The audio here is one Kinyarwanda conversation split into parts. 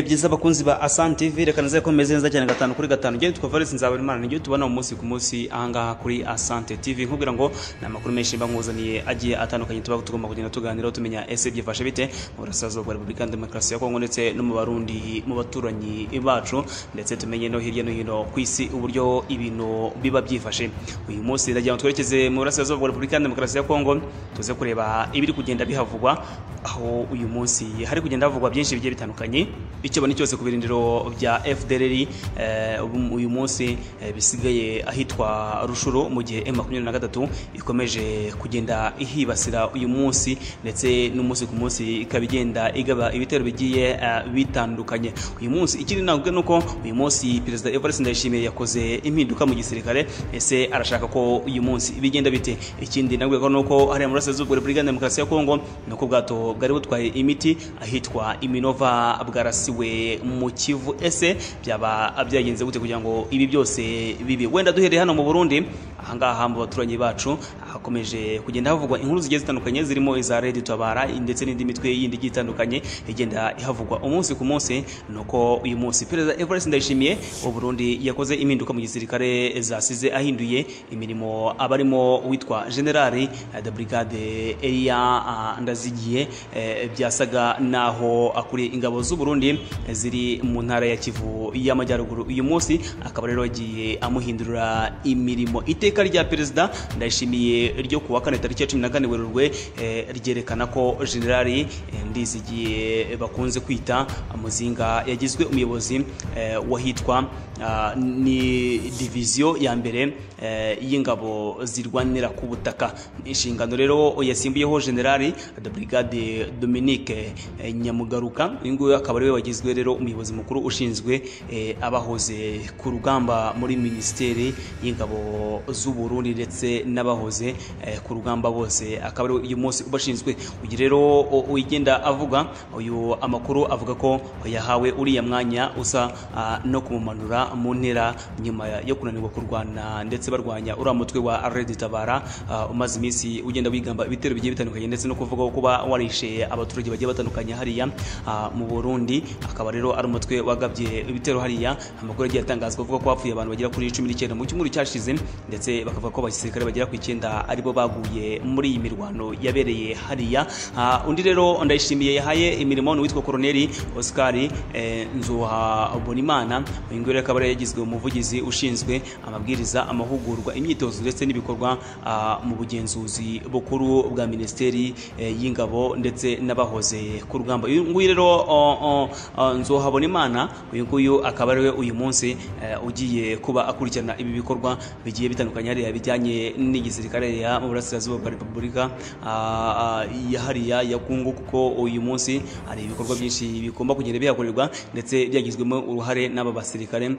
ibihe byiza abakunzi ba Asante TV reka nizere ko mumeze neza cyane gatanu kuri gatanu. Ngende twa Valence Nzabarimana nijye tubona mu munsi ku munsi ahangaha kuri Asante TV nkubwira ngo ni amakuru menshi mba nkuzaniye agiye atandukanye tuba tugomba kugenda tuganiraho tumenya ese byifashe bite? Mu burasirazuba bwa Repubulika Demokarasi ya Kongo ndetse no mu Barundi mu baturanyi bacu ndetse tumenye no hirya no hino ku isi uburyo ibintu biba byifashe. Uyu munsi ndagira ngo twerekeze mu burasirazuba bwa Repubulika Demokarasi ya Kongo tuze kureba ibiri kugenda bihavugwa aho uyu munsi hari kugenda havugwa byinshi bigiye bitandukanye icyo bani cyose ku birindiro bya FDLR eh, uyu munsi eh, bisigaye ahitwa Rushuru mu gihe M23 ikomeje kugenda ihibasira uyu munsi ndetse n'umunsi ku munsi ikaba igenda igaba ibitero bigiye eh, bitandukanye. Uyu munsi ikindi ntabwo nuko uyu munsi perezida Evariste Ndayishimiye yakoze impinduka mu gisirikare ese arashaka ko uyu munsi bigenda bite? Ikindi nabwo nuko hari mu burasirazuba Repubulika Demokarasi ya Kongo nuko bwato bwari butwaye imiti ahitwa Iminova bwarasiwe mu Kivu. Ese byaba byagenze gute kugira ngo ibi byose bibi wenda duhereye hano mu Burundi ahangaha mu baturanyi bacu hakomeje kugenda havugwa inkuru zigiye zitandukanye zirimo iza Red Tabara ndetse n'indi mitwe yindi igiye itandukanye igenda ihavugwa umunsi ku munsi nuko uyu munsi. Perezida Evariste Ndayishimiye u Burundi yakoze impinduka mu gisirikare zasize ahinduye imirimo abarimo witwa General de Brigade Eya Ndazigiye byasaga naho akuriye ingabo z'u Burundi ziri mu ntara ya Kivu y'Amajyaruguru. Uyu munsi akaba rero yagiye amuhindurira imirimo. Iteka rya perezida ndayishimiye ryo kuwa kane tariki ya cumi na kane werurwe ryerekana ko generali ndizigiye bakunze kwita muzinga yagizwe umuyobozi wahitwa ni diviziyo ya mbere y'ingabo zirwanira ku butaka. Inshingano rero yasimbuyeho generali de brigade Dominique Nyamugaruka. Uyu nguyu akaba ari we wagizwe rero umuyobozi mukuru ushinzwe abahoze ku rugamba muri minisiteri y'ingabo z'u Burundi ndetse n'abahoze ku rugamba bose. Akaba ari uyu munsi ubashinzwe. Uyu rero ugenda avuga uyu amakuru avuga ko yahawe uriya mwanya usa no kumumanura mu ntera nyuma yo kunanirwa kurwana ndetse barwanya uriya mutwe wa Red Tabara umaze iminsi ugenda wigamba ibitero bigiye bitandukanye ndetse no kuvuga kuba warishe abaturage bagiye batandukanye hariya mu Burundi. Akaba rero ari umutwe wagabye ibitero hariya. Amakuru agiye atangazwa avuga ko hapfuye abantu bagera kuri cumi n'icyenda. Mu cyumweru cyashize ndetse bakavuga ko abasirikare bagera ku icyenda ari bo baguye muri iyi mirwano yabereye hariya. Undi rero ndayishimiye yahaye imirimo ni uwitwa koroneri Oscar Nzuha Bonimana uyu nguyu akaba yagizwe umuvugizi ushinzwe amabwiriza amahugurwa imyitozo ndetse n'ibikorwa mu bugenzuzi bukuru bwa minisiteri y'ingabo ndetse n'abahoze ku rugamba. Uyu nguyu rero Nzuha Bonimana uyu nguyu akaba ari we uyu munsi ugiye kuba akurikirana ibi bikorwa bigiye bitandukanye hariya bijyanye n'igisirikare mu burasirazuba bwa repubulika ya hariya ya Kongo kuko uyu munsi hari ibikorwa byinshi bigomba kugenda bihakorerwa ndetse byagizwemo uruhare n'aba basirikare.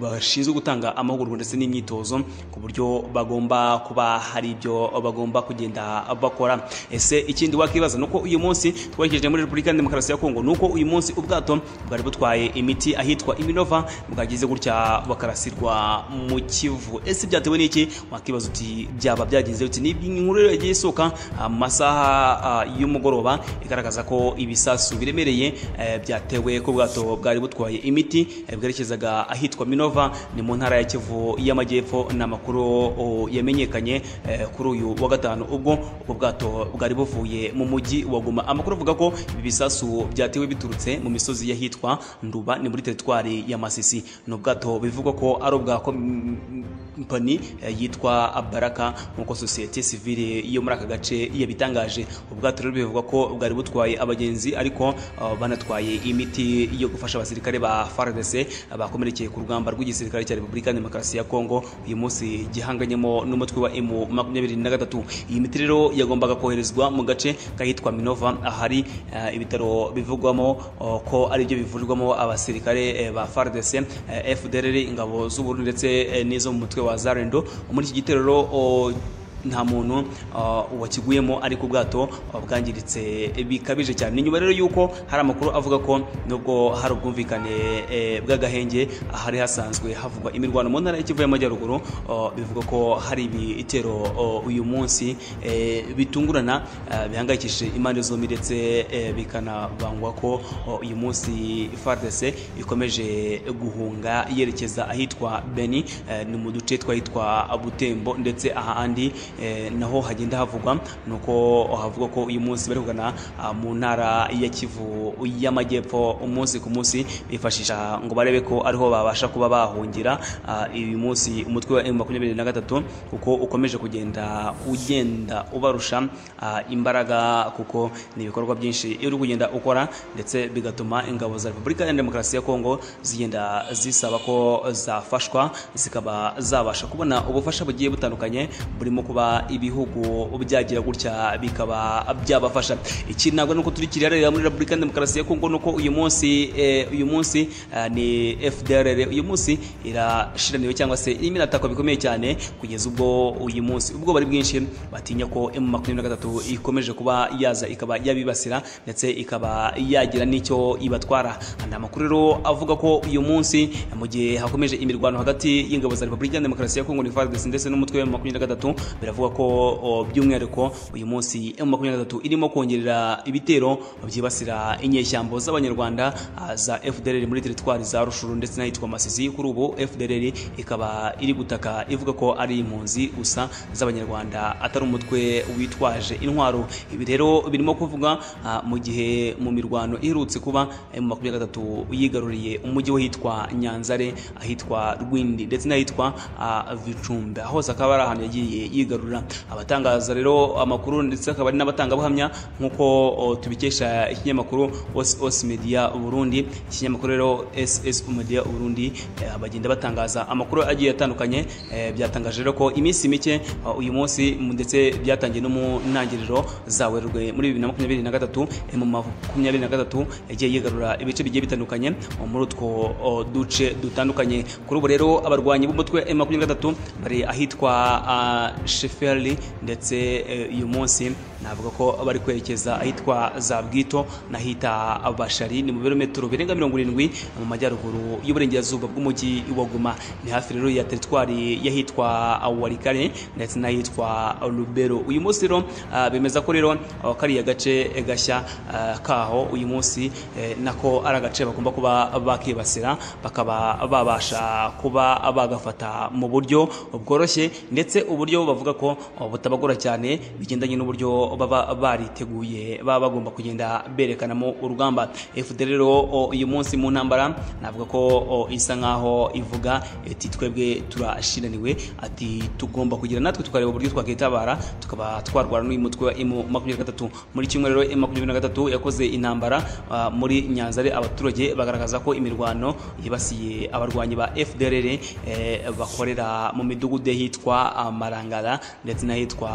Bashinzwe gutanga amahugurwa ndetse n'imyitozo ku buryo bagomba kuba hari ibyo bagomba kugenda bakora. Ese ikindi wakibaza nuko uyu munsi twerekeje muri repubulika demokarasi ya Kongo nuko uyu munsi ubwato bwari butwaye imiti ahitwa Iminova bwagize gutya bakarasirwa mu Kivu. Ese byatewe n'iki? Wakibaza uti byaba byagenze uti? Ni inkuru yagiye isohoka mu masaha y'umugoroba igaragaza ko ibisasu biremereye byatewe ko ubwato bwari butwaye imiti bwerekezaga ahitwa Minova ni mu ntara ya Kivu y'Amajyepfo ni amakuru yamenyekanye kuri uyu wa gatanu. Ubwo ubwo bwato bwari buvuye mu mujyi wa Goma. Amakuru avuga ko ibi bisasu byatewe biturutse mu misozi y'ahitwa Nduba ni muri teritwari ya Masisi. Ni ubwato bivugwa ko ari ubwa kompani yitwa Baraka nk'uko sosiyete sivile yo muri aka gace yabitangaje. Ubwato rero bivugwa ko bwari butwaye abagenzi ariko banatwaye imiti yo gufasha abasirikare ba FARDC bakomerekeye ku rugamba rw'igisirikare cya Repubulika Demokarasi ya Kongo uyu munsi gihanganyemo n'umutwe wa M23 iyi miti rero yagombaga koherezwa mu gace kahitwa Minova ahari ibitaro bivugwamo ko ari byo bivurirwamo abasirikare ba FARDC FDLR ingabo z'u Burundi ndetse n'izo mu mutwe wa Zarendo muri iki gitero nta muntu uh, wakiguyemo ariko ubwato uh, bwangiritse bikabije cyane. Ni nyuma rero yuko hari amakuru avuga ko nubwo hari ubwumvikane eh, bw'agahenge hari hasanzwe havugwa imirwano. Mu ntara y'ikivu y'amajyaruguru uh, bivuga ko hari ibitero uyu munsi eh, bitungurana bihangayikishije impande zombi ndetse eh, bikanabangwa ko uyu munsi FARDC ikomeje guhunga yerekeza ahitwa Beni eh, ni mu duce twahitwa Butembo ndetse ahandi eh, naho hagenda havugwa nuko havuga ko uyu munsi bari kugana ah, mu ntara ya Kivu y'amajyepfo umunsi ku munsi bifashisha ngo barebe ko ariho babasha kuba bahungira ah, uyu munsi umutwe wa M23 kuko ukomeje kugenda ugenda ubarusha ah, imbaraga kuko ni ibikorwa byinshi uri kugenda ukora ndetse bigatuma ingabo za Repubulika ya Demokarasi ya Kongo zigenda zisaba ko zafashwa zikaba zabasha kubona ubufasha bugiye butandukanye burimo kuba ibihugu byagira gutya bikaba byabafasha. Iki ntabwo nuko turi kirarira muri Repubulika ya Demokarasi ya Kongo nuko uyu munsi eh, uyu munsi eh, ni FDLR uyu munsi irashiraniwe cyangwa se irimo iratakwa bikomeye cyane kugeza ubwo uyu munsi. Ubwo bari bwinshi batinya ko M23 ikomeje kuba yaza ikaba yabibasira ndetse ikaba yagira n'icyo ibatwara. Ni amakuru rero avuga ko uyu munsi mu gihe hakomeje imirwano hagati y'ingabo za Repubulika ya Demokarasi ya Kongo FARDC ndetse n'umutwe wa M23 biravuga ko by'umwihariko uyu munsi M23 irimo kongerera ibitero byibasira inyeshyambo z'abanyarwanda za FDLR muri teritwari za Rushuru ndetse n'ahitwa Masisi. Kuri ubu FDLR ikaba iri gutaka ivuga ko ari impunzi gusa z'abanyarwanda atari umutwe witwaje intwaro. Ibi rero birimo kuvuga mu gihe mu mirwano iherutse kuba M23 yigaruriye umujyi wahitwa Nyanzare ahitwa Rwindi ndetse n'ahitwa ah, Vicumbi. Hose akaba ari ahantu yagiye yigarurira abatangaza rero amakuru ndetse akaba ari n'abatangabuhamya nk'uko tubikesha ikinyamakuru Os, Media Burundi ikinyamakuru rero SS Media Burundi eh, bagenda batangaza amakuru agiye atandukanye. Eh, byatangaje rero ko iminsi mike uh, uyu munsi mu- ndetse byatangiye no mu ntangiriro za Werurwe muri 2023 eh, mu makumyabiri na gatatu yagiye yigarura ibice bigiye bitandukanye muri utwo duce dutandukanye. Kuri ubu rero abarwanyi b'umutwe M23 bari ahitwa uh, Sheferi ndetse eh, uyu munsi navuga ko bari kwerekeza ahitwa za Bwito n'ahita Bashari ni mu birometero birenga mirongo irindwi mu majyaruguru y'uburengerazuba bw'umujyi wa Goma ni hafi rero ya teritwari y'ahitwa Warikare ndetse n'ahitwa Lubero. Uyu munsi rero ah, bemeza ko rero ah, kariya gace gashya ah, kaho uyu munsi eh, nako ari agace bagomba kuba bakibasira bakaba babasha kuba bagafata mu buryo bworoshye ndetse uburyo bavuga ko oh, butabagora cyane bigendanye n'uburyo baba bariteguye baba bagomba kugenda berekanamo urugamba. FDL rero oh, uyu munsi mu ntambara navuga ko oh, isa nkaho ivuga ati twebwe turashiraniwe ati tugomba kugira natwe tukareba uburyo twakitabara tukaba twarwara n'uyu mutwe wa M23 muri kimwe rero M23 yakoze intambara ah, muri Nyanzare abaturage bagaragaza ko imirwano yibasiye abarwanyi ba FDLR eh, bakorera mu midugudu hitwa ah, Marangara ndetse n'ahitwa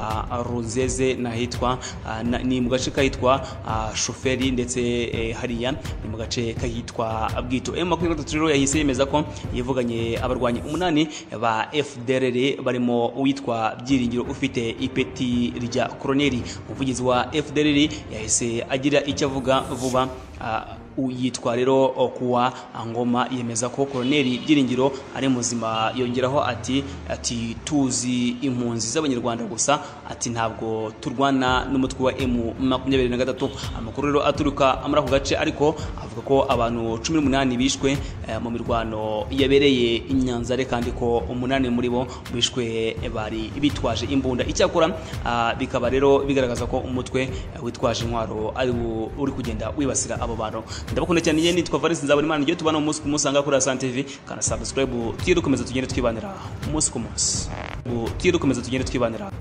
Runzeze n'ahitwa ah, na- ni mu gace kahitwa ah, Shoferi ndetse eh, hariya ni mu gace kahitwa Bwito. M23 rero yahise yemeza ko yivuganye abarwanyi umunani ba FDLR barimo uwitwa Byiringiro ufite ipeti rya koroneri umuvugizi wa FDLR yahise agira icyo avuga vuba ah, u- yitwa rero kuwa ngoma yemeza ko koroneri byiringiro ari muzima. Yongeraho ati ati tuzi impunzi z'abanyarwanda gusa. Ati ntabwo turwana n'umutwe wa M makumyabiri na gatatu. Amakuru rero aturuka muri ako gace ariko avuga ko abantu cumi n'umunani bishwe eh, mu mirwano yabereye i Nyanzare kandi ko umunani muri bo bishwe bari bitwaje imbunda. Icyakora ah, bikaba rero bigaragaza ko umutwe eh, witwaje intwaro ari uri kugenda wibasira abo bantu. Ndabakunda cyane njye nitwa Valens Nzabonimana ngiye tubana umunsi ku munsi ahangaha kuri Asante TV kana subscribe tujye dukomeza tugende twibanira umunsi ku munsi. Tujye dukomeza tugende twibanira.